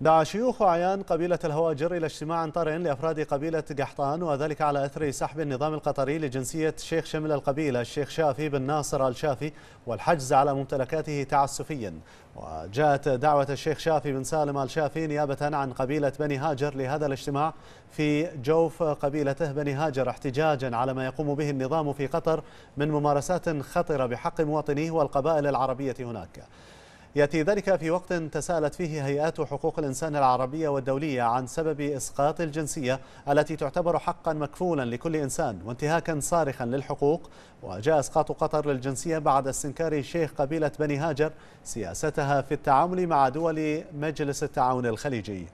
دعا شيوخ وعيان قبيلة الهواجر إلى اجتماع طارئ لأفراد قبيلة قحطان وذلك على أثر سحب النظام القطري لجنسية شيخ شمل القبيلة الشيخ شافي بن ناصر الشافي والحجز على ممتلكاته تعسفيا. وجاءت دعوة الشيخ شافي بن سالم الشافي نيابة عن قبيلة بني هاجر لهذا الاجتماع في جوف قبيلته بني هاجر احتجاجا على ما يقوم به النظام في قطر من ممارسات خطرة بحق مواطنيه والقبائل العربية هناك. يأتي ذلك في وقت تساءلت فيه هيئات حقوق الإنسان العربية والدولية عن سبب إسقاط الجنسية التي تعتبر حقا مكفولا لكل إنسان وانتهاكا صارخا للحقوق. وجاء إسقاط قطر للجنسية بعد استنكار شيخ قبيلة بني هاجر. سياستها في التعامل مع دول مجلس التعاون الخليجي.